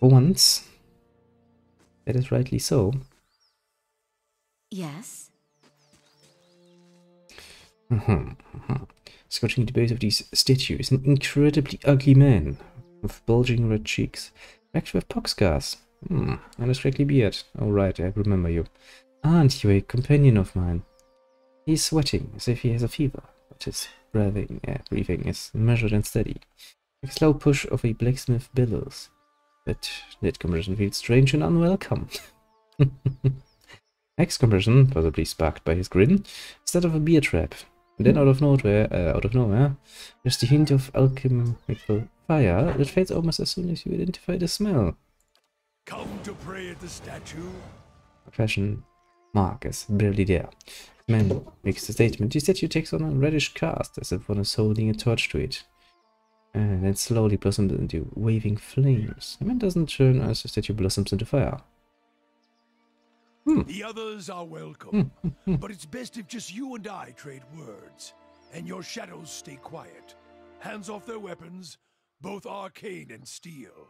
For once. That is rightly so. Yes? Uh-huh, uh-huh. Scratching the base of these statues, an incredibly ugly man with bulging red cheeks, backed with pox scars, hmm, and a scraggly beard. Oh right, I remember you. Aren't you a companion of mine? He's sweating as if he has a fever, but his breathing, uh, breathing is measured and steady, like a slow push of a blacksmith bellows. That comparison feels strange and unwelcome. Next comparison, possibly sparked by his grin, instead of a beer trap. And then out of nowhere, uh, out of nowhere, there's the hint of alchemical fire that fades almost as soon as you identify the smell. Come to pray at the statue? Fashion mark is barely there. The man makes the statement. The statue takes on a reddish cast, as if one is holding a torch to it and then slowly blossoms into waving flames. The man doesn't turn as the statue blossoms into fire. Hmm. The others are welcome, hmm, hmm, hmm. but it's best if just you and I trade words, and your shadows stay quiet. Hands off their weapons, both arcane and steel.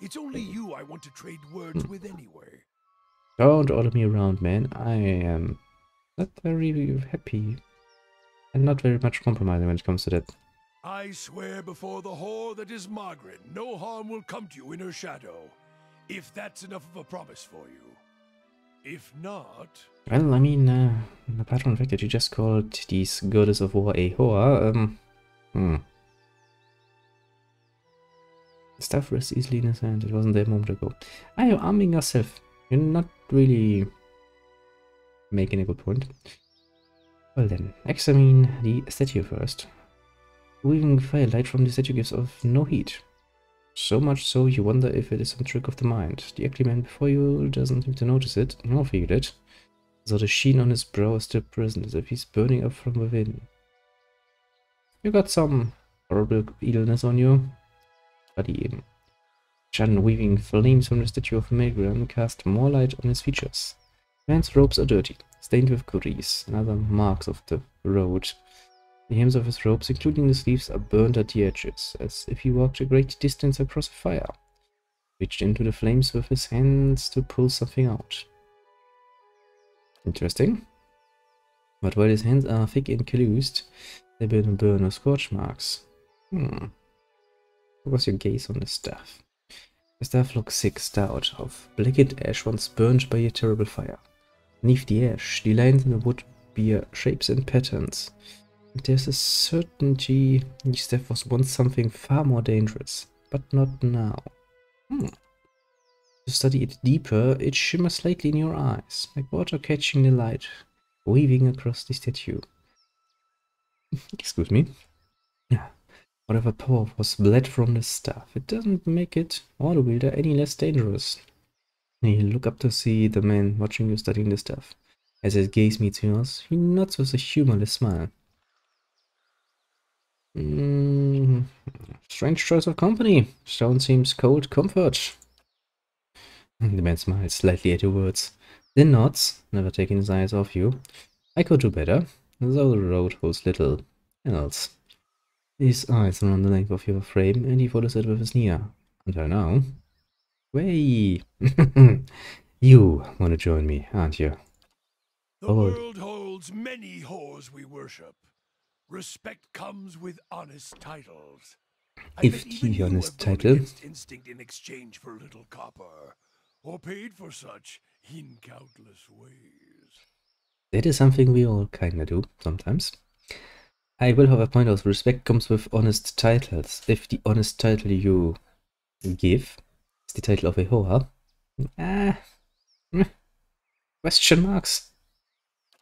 It's only you I want to trade words with anyway. Don't order me around, man. I am not very happy and not very much compromising when it comes to that. I swear before the whore that is Magran, no harm will come to you in her shadow. If that's enough of a promise for you. If not... Well, I mean, uh, apart from the fact that you just called these goddess of war a whore, um... Hmm. Stuff rests easily in his hand. It wasn't there a moment ago. Are you arming yourself? You're not really making a good point. Well then, examine the statue first. Weaving firelight from the statue gives off no heat. So much so you wonder if it is some trick of the mind. The ugly man before you doesn't seem to notice it, nor feel it. So the sheen on his brow is still present, as if he's burning up from within. You got some horrible illness on you. Buddy. Shan weaving flames from the statue of Magran cast more light on his features. Man's robes are dirty, stained with grease and other marks of the road. The hems of his robes, including the sleeves, are burned at the edges, as if he walked a great distance across a fire. Reached into the flames with his hands to pull something out. Interesting. But while his hands are thick and calloused, they and burn or scorch marks. Hmm. Focus your gaze on the staff. The staff looks sick stout, of blackened ash once burned by a terrible fire. Beneath the ash, the lines in the wood bear shapes and patterns, there's a certainty staff was once something far more dangerous, but not now. Hmm. To study it deeper, it shimmers slightly in your eyes, like water catching the light, weaving across the statue. Excuse me. Yeah. Whatever power was bled from the staff, it doesn't make it, or the wielder, any less dangerous. You look up to see the man watching you studying the staff. As his gaze meets yours, he nods with a humorless smile. Mm, strange choice of company. Stone seems cold comfort. The man smiles slightly at your words, then nods, never taking his eyes off you. I could do better, though the road holds little else. His eyes run the length of your frame, and he follows it with his ear. Until now. Way! you want to join me, aren't you? The world holds many whores we worship. Respect comes with honest titles. If the honest title. Instinct in exchange for little copper, or paid for such in countless ways. That is something we all kinda do sometimes. I will have a point out respect comes with honest titles. If the honest title you give is the title of a whore, ah, question marks.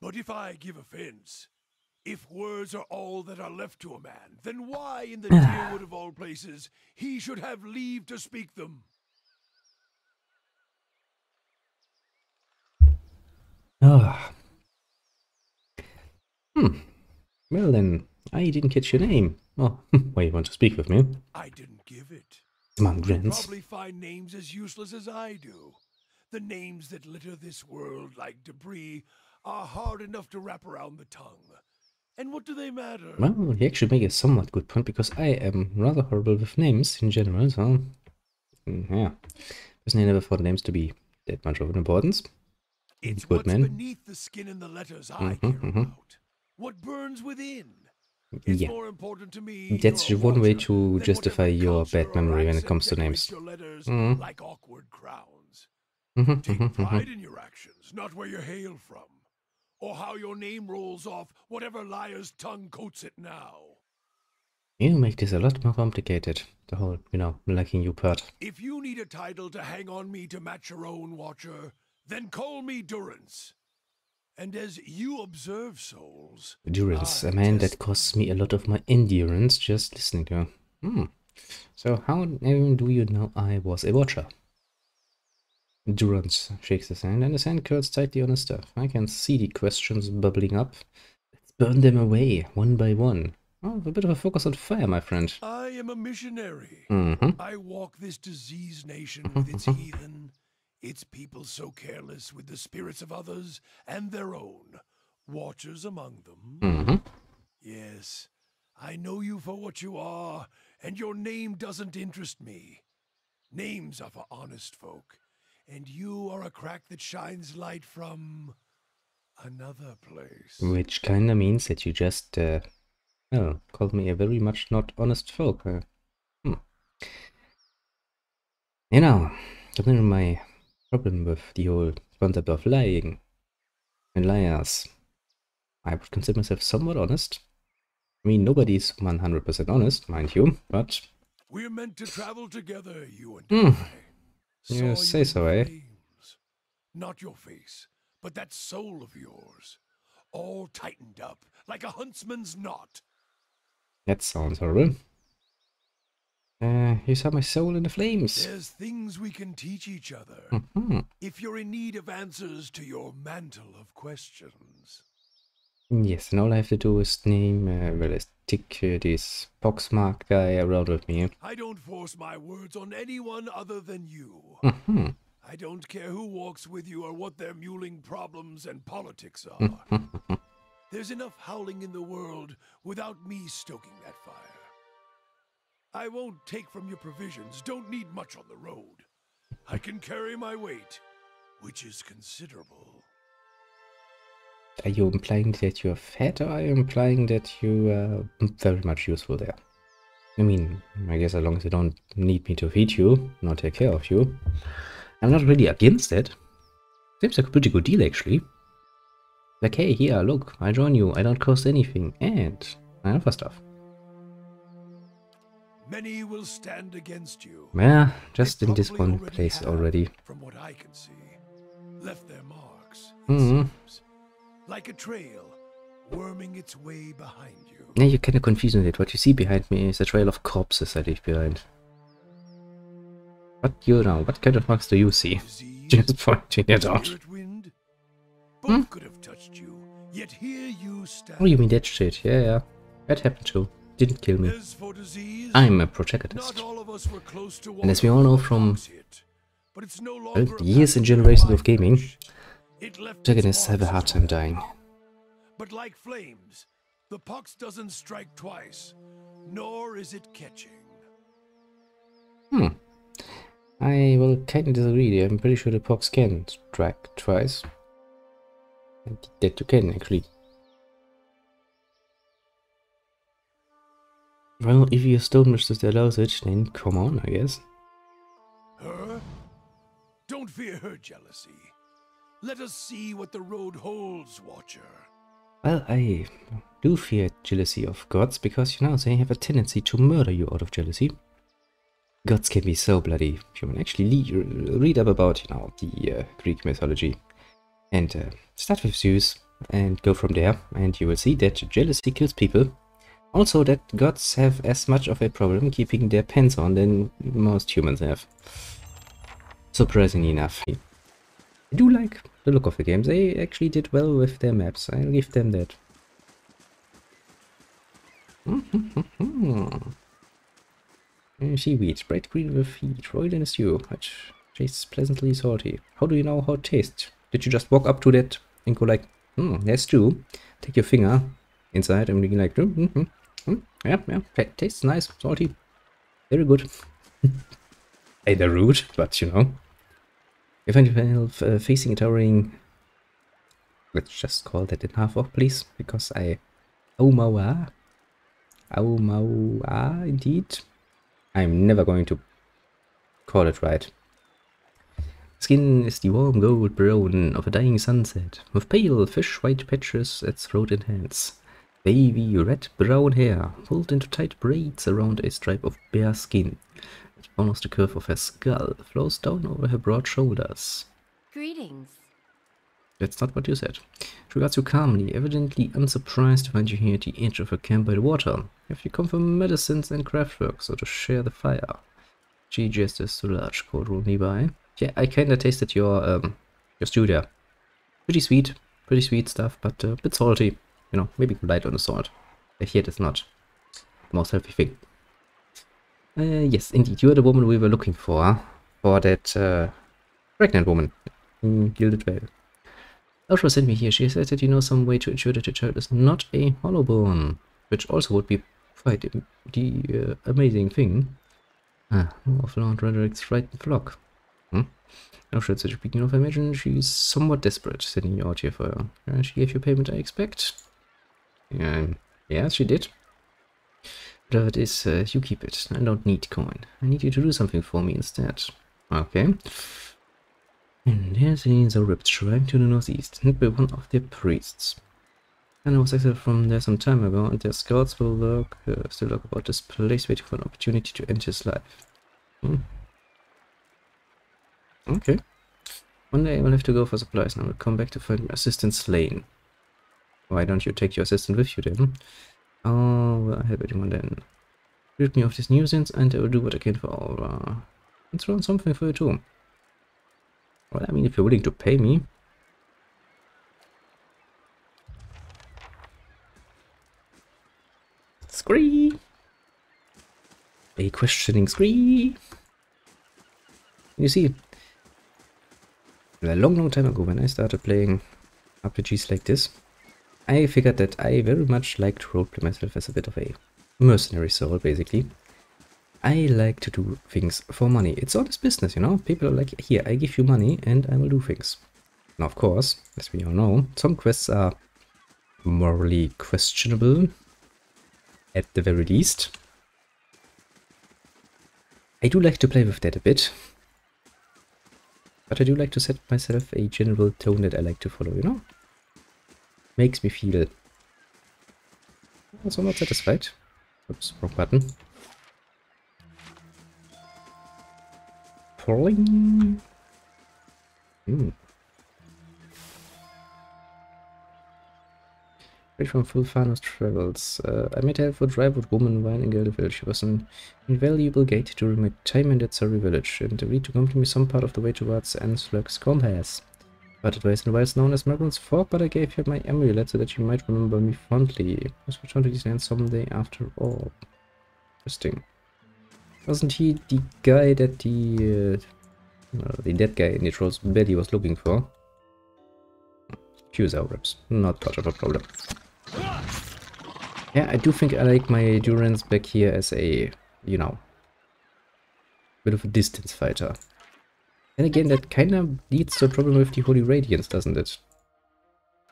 But if I give offense, if words are all that are left to a man, then why in the Dyrwood of all places he should have leave to speak them? Ah. Hmm. Well then, I didn't catch your name. Oh, why you want to speak with me? I didn't give it. Come on, Grins. Probably find names as useless as I do. The names that litter this world like debris are hard enough to wrap around the tongue. And what do they matter? Well, you actually make a somewhat good point because I am rather horrible with names in general, so mm, yeah. Personally, I never thought names to be that much of an importance. It's Good what's man. beneath the skin and the letters I Mhm, care mhm. about. What burns within. It's Yeah. more important to me. That's one way to justify your bad memory when it comes to names. Letters Mhm. like awkward crowns. Mhm, Take mhm, mhm. pride in your actions, not where you hail from, or how your name rolls off whatever liar's tongue coats it now. You make this a lot more complicated. The whole, you know, liking you part. If you need a title to hang on me to match your own watcher, then call me Durance. And as you observe souls, Durance, I a man that costs me a lot of my endurance just listening to her. Hmm. So how even do you know I was a watcher? Durance shakes his hand and his hand curls tightly on his staff. I can see the questions bubbling up. Let's burn them away, one by one. Oh, a bit of a focus on fire, my friend. I am a missionary. Mm-hmm. I walk this diseased nation with its heathen, its people so careless with the spirits of others and their own, watchers among them. Mm-hmm. Yes, I know you for what you are, and your name doesn't interest me. Names are for honest folk, and you are a crack that shines light from another place. Which kinda means that you just, uh, well, called me a very much not honest folk. Uh, hmm. You know, something my problem with the whole concept of lying and liars. I would consider myself somewhat honest. I mean, nobody's 100% honest, mind you, but We're meant to travel together, you and Hmm. I. You say so, eh? Not your face, but that soul of yours, all tightened up like a huntsman's knot. that sounds horrible. Uh, you saw my soul in the flames. There's things we can teach each other hmm if you're in need of answers to your mantle of questions. Yes, and all I have to do is name, uh, well, is tick uh, this poxmark guy around with me. I don't force my words on anyone other than you. hmm I don't care who walks with you or what their muling problems and politics are. There's enough howling in the world without me stoking that fire. I won't take from your provisions, don't need much on the road. I can carry my weight, which is considerable. Are you implying that you're fat or are you implying that you are very much useful there? I mean, I guess as long as you don't need me to feed you, not take care of you. I'm not really against it. Seems like a pretty good deal actually. Like, hey, here, look, I join you, I don't cost anything, and other stuff. Many will stand against you. Yeah, just They in this one already place already. From what I can see, left their marks. it Mhm. seems. Like a trail, worming its way behind you. Yeah, you're kind of confusing it. What you see behind me is a trail of corpses I leave behind. What you know, what kind of marks do you see? Disease, Just pointing it out. wind, Hmm? could have touched you. Yet here you stand. Oh, you mean that shit? Yeah, yeah. That happened too. Didn't kill me. Disease, I'm a protagonist. not all of us were close to And as we all know from, fox but it's no a years and generations of gaming, bush. It left its Protagonists have a hard time dying. But like flames, the pox doesn't strike twice, nor is it catching. Hmm. I will kind of disagree. I'm pretty sure the pox can strike twice. And that you can, actually. Well, if your stone mistress allows it, then come on, I guess. Her? Don't fear her jealousy. Let us see what the road holds, Watcher. Well, I do fear jealousy of gods because, you know, they have a tendency to murder you out of jealousy. Gods can be so bloody human. Actually, read up about, you know, the uh, Greek mythology and uh, start with Zeus and go from there, and you will see that jealousy kills people. Also, that gods have as much of a problem keeping their pants on than most humans have. Surprisingly enough. I do like the look of the game. They actually did well with their maps. I'll give them that. Seaweed, bright green with heat, rolled in a stew, which tastes pleasantly salty. How do you know how it tastes? Did you just walk up to that and go like, hmm, there's stew. Take your finger inside and be like, mm, mm, mm, yeah, yeah, ta- tastes nice, salty, very good. Either rude, but you know. If find yourself uh, facing a towering... Let's just call that in half off, please, because I... Aumaua. Aumaua, indeed. I'm never going to call it right. Skin is the warm gold brown of a dying sunset, with pale fish-white patches at throat and hands. Baby red-brown hair, pulled into tight braids around a stripe of bare skin. Almost the curve of her skull flows down over her broad shoulders. Greetings. That's not what you said. She regards you calmly, evidently unsurprised to find you here at the edge of her camp by the water. Have you come for medicines and craftwork, so to share the fire? She gestures to the large cold room nearby. Yeah, I kinda tasted your, um, your stew there. Pretty sweet, pretty sweet stuff, but uh, a bit salty. You know, maybe light on the salt. I hear it's not the most healthy thing. Uh, yes, indeed, you are the woman we were looking for. For that uh, pregnant woman in Gilded Vale. Elshra sent me here. She says that you know some way to ensure that your child is not a hollowborn. Which also would be quite the uh, amazing thing. Ah, of Lord Raedric's frightened flock. Hmm? Elshra said, speaking of, I imagine she's somewhat desperate sending you out here for her. She gave you payment, I expect? Yeah, yeah, she did. Whatever it is, uh, you keep it. I don't need coin. I need you to do something for me instead. Okay. And there's a ripped shrine to the northeast, hit by one of their priests. And I was exiled from there some time ago, and their scouts will lurk, uh, still lurk about this place, waiting for an opportunity to end his life. Hmm. Okay. One day I will have to go for supplies, and I will come back to find my assistant slain. Why don't you take your assistant with you then? Oh, well, I help anyone then. Rid me of this nuisance, and I will do what I can for Aura. And throw in something for you too. Well, I mean, if you're willing to pay me. Scree! A questioning scree! You see, a long, long time ago when I started playing RPGs like this, I figured that I very much like to roleplay myself as a bit of a mercenary soul, basically. I like to do things for money. It's all this business, you know? People are like, here, I give you money and I will do things. Now, of course, as we all know, some quests are morally questionable, at the very least. I do like to play with that a bit. But I do like to set myself a general tone that I like to follow, you know? Makes me feel... Also not satisfied. Oops, wrong button. Hmm. Right from full Fulfanus travels. Uh, I met a helpful drivewood woman while in Gilded Village. She was an invaluable gate during my time in that Surrey village and agreed to accompany me some part of the way towards Anslög's compass. But it was otherwise known as Mergle's Fork, but I gave her my amulet so that she might remember me fondly. I must return to these lands someday after all. Interesting. Wasn't he the guy that the... Uh, the dead guy in the troll's belly was looking for? Fuse our reps. Not much of a problem. Yeah, I do think I like my endurance back here as a, you know, bit of a distance fighter. And again, that kind of leads to a problem with the Holy Radiance, doesn't it?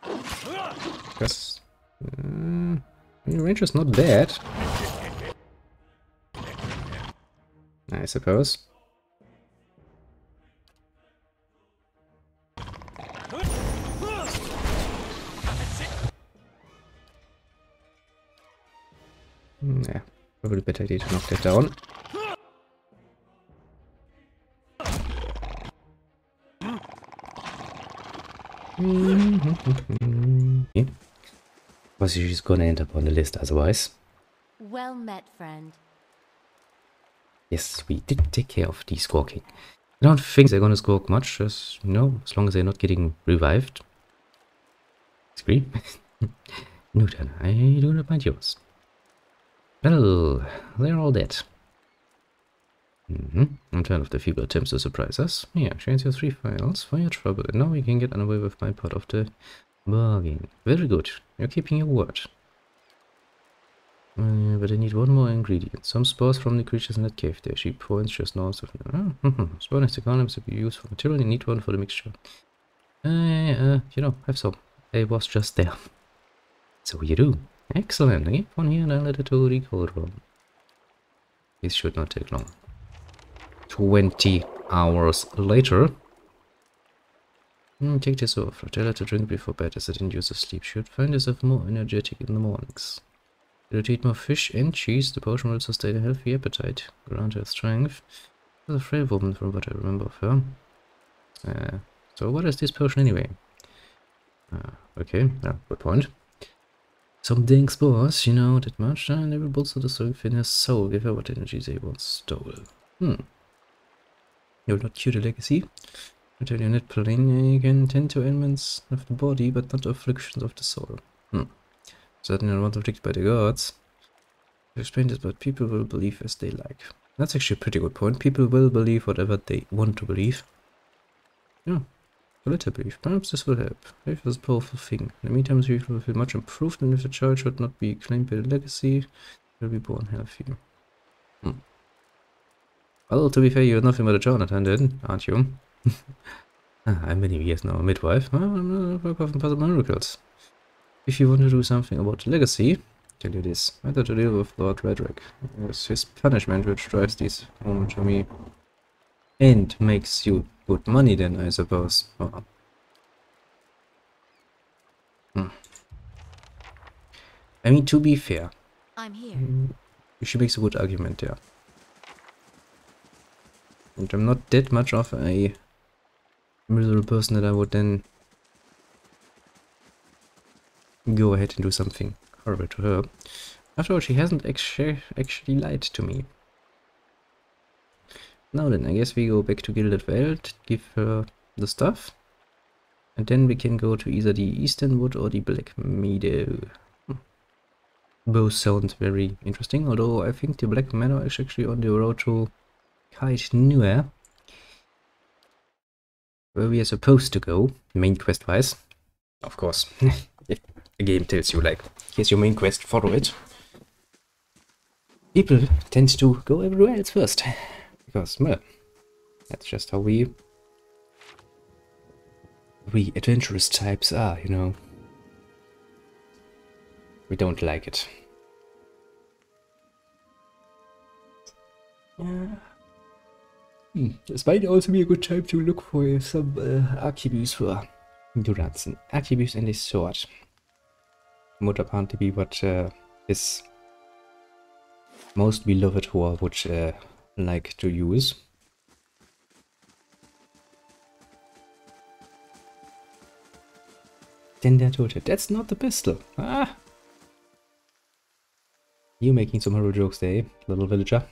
Because... Uh, range is not bad. I suppose. Hmm, yeah, probably better idea to knock that down. Yeah. Was she's gonna end up on the list otherwise. Well met, friend. Yes, we did take care of the squawking. I don't think they're gonna squawk much, as you know, as long as they're not getting revived. Scream. Newton, I do not mind yours. Well, they're all dead. Mm -hmm. I'm tired of the feeble attempts to surprise us. Here, change your three files for your trouble. And now we can get underway with my part of the bargain. Very good. You're keeping your word. Uh, but I need one more ingredient. Some spores from the creatures in that cave there. She points just north of... Oh, Spawn is the columns to be used for material. You need one for the mixture. Uh, uh, you know, have some. I was just there. So you do. Excellent. I keep one here and I'll let it to the code room. This should not take long. 20 hours later. Mm, take this off. Tell her to drink before bed as it induces sleep. Should find yourself more energetic in the mornings. You eat more fish and cheese, the potion will sustain a healthy appetite, grant her strength. She's a frail woman from what I remember of her. Uh, so what is this potion anyway? Uh, okay, yeah, good point. Some dang spores, you know that much, and they will bolster the strength in her soul, give her what energy they once stole. Hmm. You'll not cure the legacy. I tell you net plain, you can tend to ailments of the body, but not afflictions of the soul. Hmm. Certainly not afflicted by the gods. To explain this, but people will believe as they like. That's actually a pretty good point. People will believe whatever they want to believe. Yeah, let her believe. Perhaps this will help. Faith is a powerful thing. In the meantime, we will feel much improved, and if the child should not be claimed by the legacy, will be born healthy. Hmm. Well, to be fair, you're nothing but a Jonathan then, aren't you? ah, I'm many years now a midwife. I'm not work of impossible miracles. If you want to do something about the legacy, tell you this. Better to deal with Lord Raedric. It's his punishment which drives these home to me. And makes you good money then, I suppose. Oh. Hmm. I mean, to be fair, I'm here. she makes a good argument there. And I'm not that much of a miserable person that I would then go ahead and do something horrible to her. After all, she hasn't actually, lied to me. Now then, I guess we go back to Gilded Vale, give her the stuff. And then we can go to either the Eastern Wood or the Black Meadow. Hmm. Both sound very interesting, although I think the Black Meadow is actually on the road to Caed Nua. Where we are supposed to go, main quest wise. Of course. if the game tells you like, here's your main quest, follow it. People tend to go everywhere else first. Because, well, that's just how we we adventurous types are, you know. We don't like it. Yeah. Hmm. This might also be a good time to look for some uh, arquebus for Duranson. Arquebus and his sword. Would apparently be what uh, most beloved whore would uh, like to use. Then they told her, That's not the pistol. Ah! You making some horror jokes there, little villager.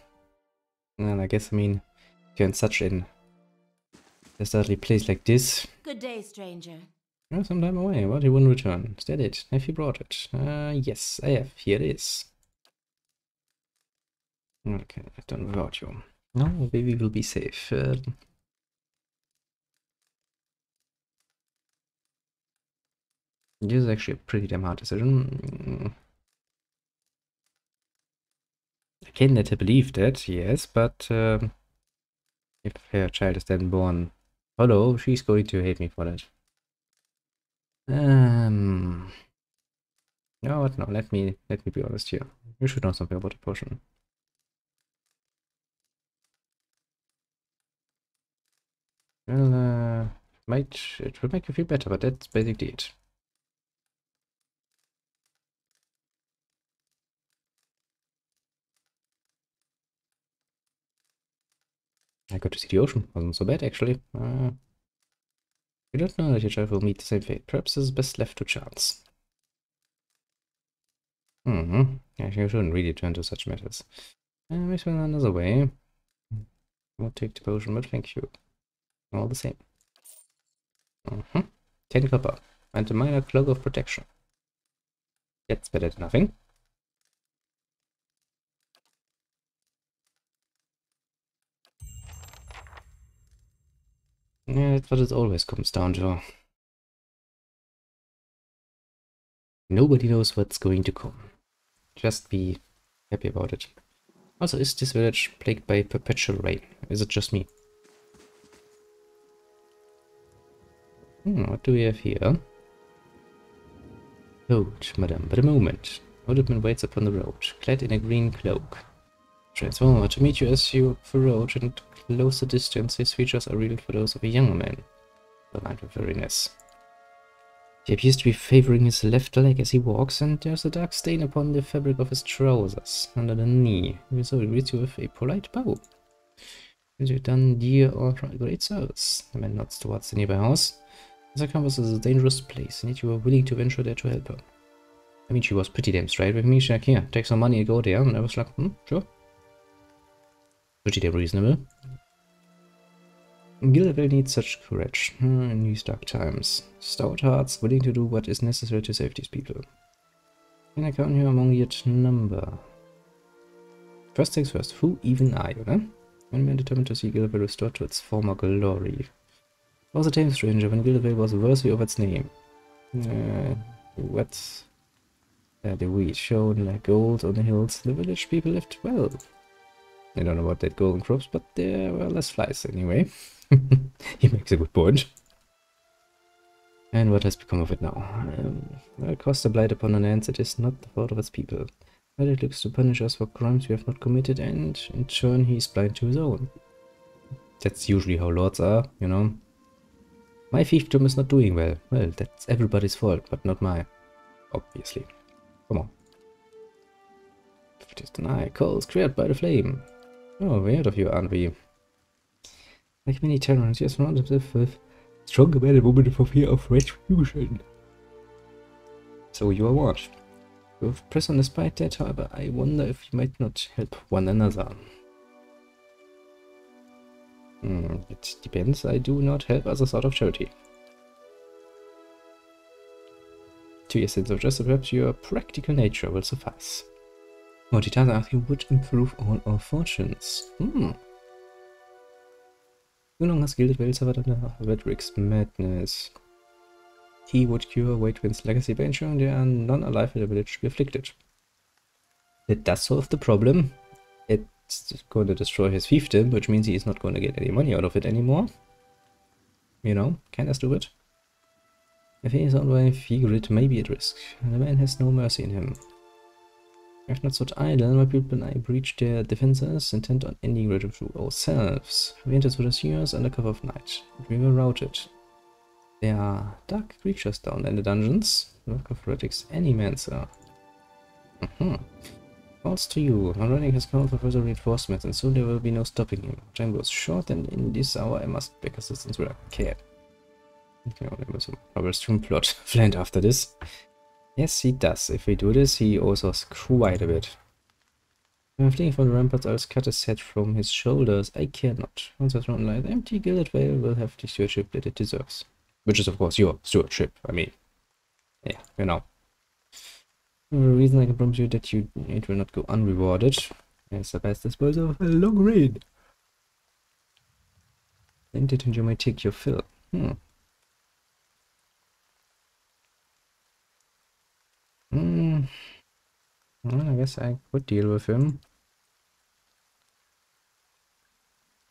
And I guess, I mean, if you're in such an desertly place like this... Good day, stranger. Well, some time away. What, he wouldn't return. Is that it? Have you brought it? Uh, yes, I have. Here it is. Okay, I've done without you. No, baby will be safe. Uh, this is actually a pretty damn hard decision. I can't let her believe that, yes, but um, if her child is then born hello, she's going to hate me for that. Um, no, what? No, let me let me be honest here. You should know something about the potion. Well, uh, might it will make you feel better, but that's basically it. I got to see the ocean. Wasn't so bad actually. Uh, you don't know that your child will meet the same fate. Perhaps it's best left to chance. Hmm. Mm Actually, you shouldn't really turn to such matters. Uh, maybe another way. Won't take the potion, but thank you all the same. Mm -hmm. 10 copper and a minor cloak of protection. That's better than nothing. Yeah, that's what it always comes down to. Nobody knows what's going to come. Just be happy about it. Also, is this village plagued by perpetual rain? Is it just me? Hmm, what do we have here? Hold, madam, but a moment. Oldman waits upon the road, clad in a green cloak. To meet you as you approach and closer distance, his features are real for those of a young man. The light of weariness. He appears to be favoring his left leg as he walks, and there's a dark stain upon the fabric of his trousers, under the knee. So he greets you with a polite bow. Has you done dear or great service? The man nods towards the nearby house. Mr. Campus is a dangerous place, and yet you are willing to venture there to help her. I mean, she was pretty damn straight with me. She's like, here, take some money and go there. And I was like, hmm, sure. Pretty reasonable. Gilville needs such courage in these dark times. Stout hearts willing to do what is necessary to save these people. Can I count you among yet number? First things first, who even are you, huh? One man determined to see Gilville restored to its former glory. Was a tame stranger when Gilville was worthy of its name. Uh, what? Uh, the wheat shone like gold on the hills. The village people lived well. I don't know about that golden crops, but there were less flies anyway. he makes a good point. And what has become of it now? Um, well, cast a blight upon an ants, it is not the fault of its people. But it looks to punish us for crimes we have not committed, and in turn he is blind to his own. That's usually how lords are, you know. My fiefdom is not doing well. Well, that's everybody's fault, but not mine. Obviously. Come on. It is denied. Coals created by the flame. Oh, we're of you, aren't we? Like many tyrants, has surrounded with stronger men and women for fear of retribution. So you are watched. You have pressed on despite that, however, I wonder if you might not help one another. Hmm, it depends. I do not help others out of charity. To your sense of justice, perhaps your practical nature will suffice. Mortitana Arthi would improve all our fortunes. Hmm. Too long has Gilded Vale suffered under Raedric's madness. He would cure Waidwen's legacy by ensuring there are none alive in the village to be afflicted. That does solve the problem. It's going to destroy his fiefdom, which means he is not going to get any money out of it anymore. You know, kinda stupid. If he is owned by Figurite may be at risk. The man has no mercy in him. If not such idle, my people and I breach their defenses, intent on ending rid through ourselves. We entered through the sewers under cover of night. We were routed. There are dark creatures down in the dungeons. Work of man, sir. Mm -hmm. Calls to you. My running has called for further reinforcements, and soon there will be no stopping him. Time goes short, and in this hour I must beg assistance where I can. Okay, well, there was a probably plot planned after this. Yes, he does. If we do this, he owes us quite a bit. I'm fleeing from the ramparts, I'll cut his head from his shoulders. I cannot. Once I have thrown like empty, Gilded Vale will have the stewardship that it deserves. Which is, of course, your stewardship. I mean, yeah, you know. The reason I can promise you that you it will not go unrewarded is the best disposal of a long raid. Then didn't you might take your fill? Hmm. Well, I guess I could deal with him.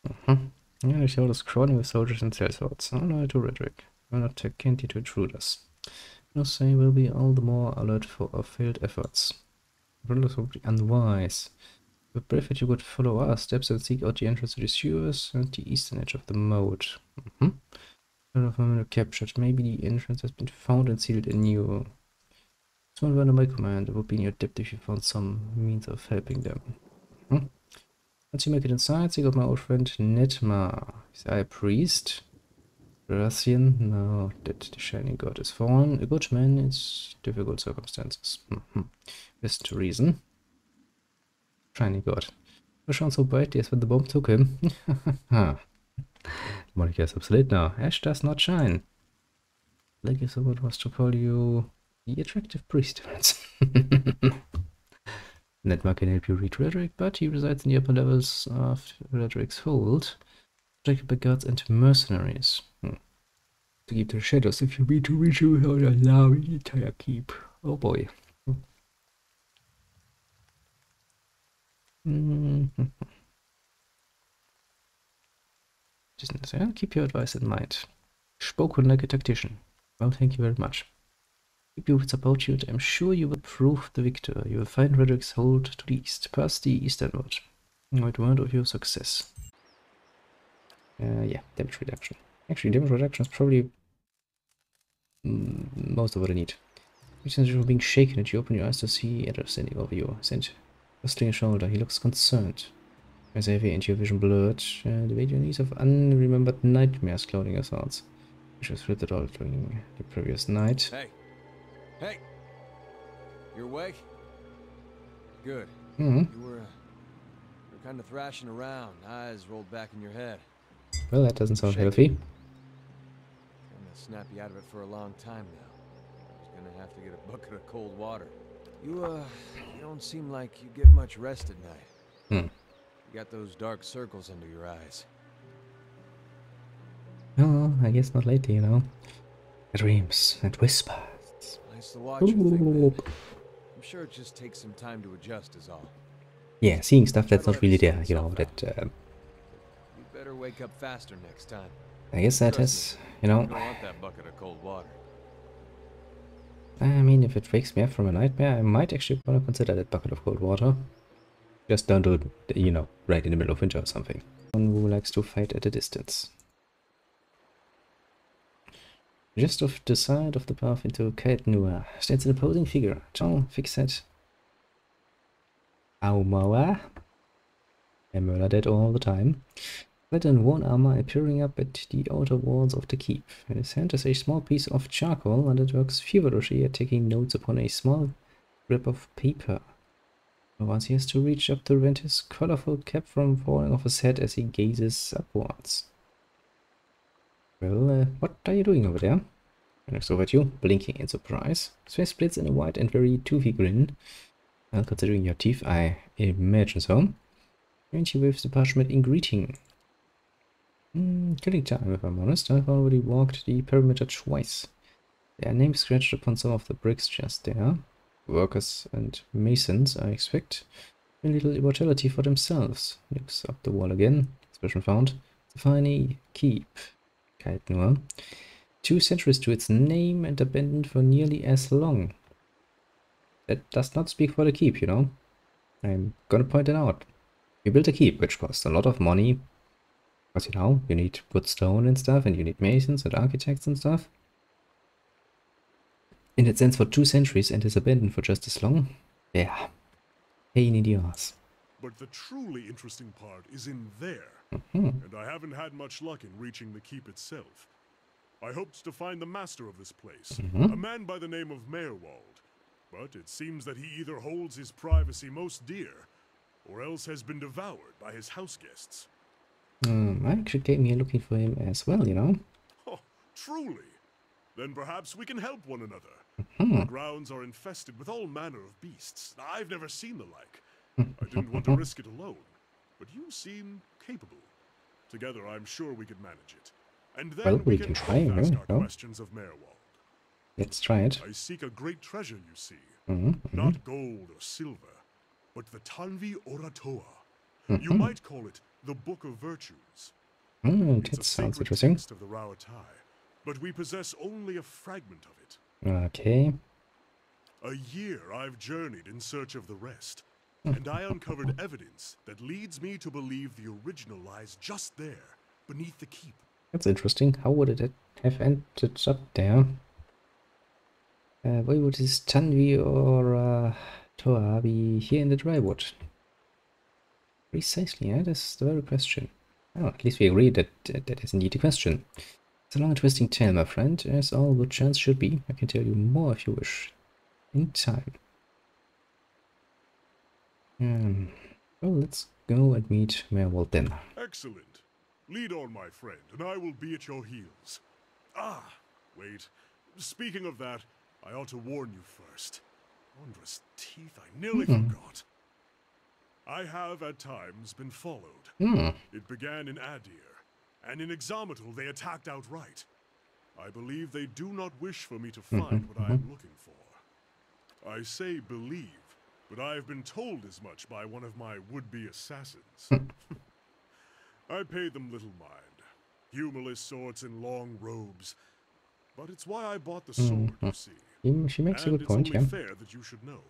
Uh -huh. Yeah, the showed us crawling with soldiers and sellswords. Oh no, to Raedric. Will not take Kenty to intruders. No say will be all the more alert for our failed efforts. Rulers would be unwise. With Brevard you would follow our steps and seek out the entrance to the sewers and the eastern edge of the moat. Mm -hmm. of them captured. Maybe the entrance has been found and sealed anew. Someone run my command. It would be in your depth if you found some means of helping them. Mm -hmm. Once you make it inside, seek out my old friend Netma. Is I a priest? Rathian, No, that the shining god is fallen, a good man in difficult circumstances. Mm -hmm. Listen to reason. Shining god. You shone so bright as when the bomb took him. Monica is obsolete now. Ash does not shine. Like if someone was to call you the attractive priest. Netmark can help you reach Raedric, but he resides in the upper levels of Raedric's hold, by guards and mercenaries to keep the shadows if you need to reach you without allow, the entire keep. Oh boy. Mm -hmm. Yeah? Keep your advice in mind. Spoken like a tactician. Well, thank you very much. Keep you support you, I'm sure you will prove the victor. You will find Raedric's hold to the east, past the eastern easternward. Wait word of your success. Uh, yeah, damage reduction. Actually, damage reduction is probably mm, most of what I need. Since you're being shaken and you open your eyes to see Edér standing over you. Sent Rustling a shoulder, he looks concerned. As heavy into your vision blurred, uh, the video needs of unremembered nightmares clouding your thoughts. Which was flipped all during the previous night. Hey! Hey! you're awake? Good. Mm -hmm. You were, uh, you were kind of thrashing around, eyes rolled back in your head. Well, that doesn't sound healthy. I'm gonna snap you out of it for a long time now. I was gonna have to get a bucket of cold water. You, uh, you don't seem like you get much rest at night. Hmm. You got those dark circles under your eyes. Oh, I guess not lately, you know. Dreams and whispers. Nice to watch you think that. I'm sure it just takes some time to adjust is all. Yeah, seeing stuff that's not really there, you know, that... Uh, you better wake up faster next time. I guess that is, you know... You want that bucket of cold water. I mean, if it wakes me up from a nightmare, I might actually want to consider that bucket of cold water. Just don't do it, you know, right in the middle of winter or something. One who likes to fight at a distance. Just off the side of the path into Nua stands an opposing figure, tall, thick-set. Aumaua. A murder all the time. Clad in worn armor appearing up at the outer walls of the keep. In his hand is a small piece of charcoal and it works feverishly at taking notes upon a small strip of paper. Once he has to reach up to prevent his colorful cap from falling off his head as he gazes upwards. Well, uh, what are you doing over there? He looks over at you, blinking in surprise. His face splits in a wide and very toothy grin. Well, considering your teeth, I imagine so. And he waves the parchment in greeting. Mm, killing time, if I'm honest. I've already walked the perimeter twice. There are names scratched upon some of the bricks just there. Workers and masons, I expect. A little immortality for themselves. Looks up the wall again. Expression found. The fine keep. Nua. Two centuries to its name and abandoned for nearly as long. That does not speak for the keep, you know. I'm gonna point it out. You built a keep, which costs a lot of money. Because, you know, you need wood stone and stuff, and you need masons and architects and stuff. In that sense, for two centuries and is abandoned for just as long. Yeah. Pain in the ass. But the truly interesting part is in there. Mm -hmm. And I haven't had much luck in reaching the keep itself. I hoped to find the master of this place, mm -hmm. a man by the name of Maerwald. But it seems that he either holds his privacy most dear, or else has been devoured by his house guests. Um, I actually came here looking for him as well, you know. Oh, truly? Then perhaps we can help one another. Mm -hmm. The grounds are infested with all manner of beasts. I've never seen the like. I didn't want to risk it alone, but you seem capable. Together, I'm sure we could manage it. And then well, we, we can, can try, ask no? our questions of Maerwald. Let's try it. I seek a great treasure, you see. Mm -hmm, mm -hmm. Not gold or silver, but the Tanvi Oratoa. Mm-hmm. You might call it the Book of Virtues. Mm, that sounds interesting. of the but we possess only a fragment of it. Okay. A year I've journeyed in search of the rest, and I uncovered evidence that leads me to believe the original lies just there, beneath the keep. That's interesting. How would it have ended up there? Uh, why would this Tanvi or uh, Toa be here in the Dyrwood? Precisely, yeah, that's the very question. Oh, at least we agree that uh, that is indeed the question. It's a long and twisting tale, my friend, as all good chance should be. I can tell you more if you wish. In time. Um, well, let's go and meet Maerwald then. Excellent. Lead on, my friend, and I will be at your heels. Ah, wait. Speaking of that, I ought to warn you first. Wondrous teeth, I nearly Hmm. forgot. I have at times been followed. Hmm. It began in Adir, and in Exometal they attacked outright. I believe they do not wish for me to find what I am looking for. I say believe, but I've been told as much by one of my would-be assassins. I paid them little mind. Humorless sorts in long robes. But it's why I bought the hmm, sword, you hmm. see. She, makes a good it's point, only yeah. fair that you should know.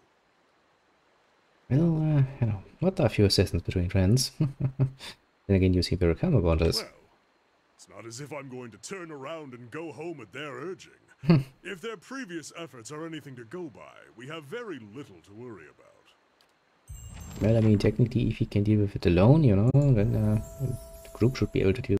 Well, uh, you know, what are few assassins between friends? then again, you seem very calm about this. Well, it's not as if I'm going to turn around and go home at their urging. Hmm. if their previous efforts are anything to go by, we have very little to worry about. Well, I mean, technically, if he can deal with it alone, you know, then uh, the group should be able to deal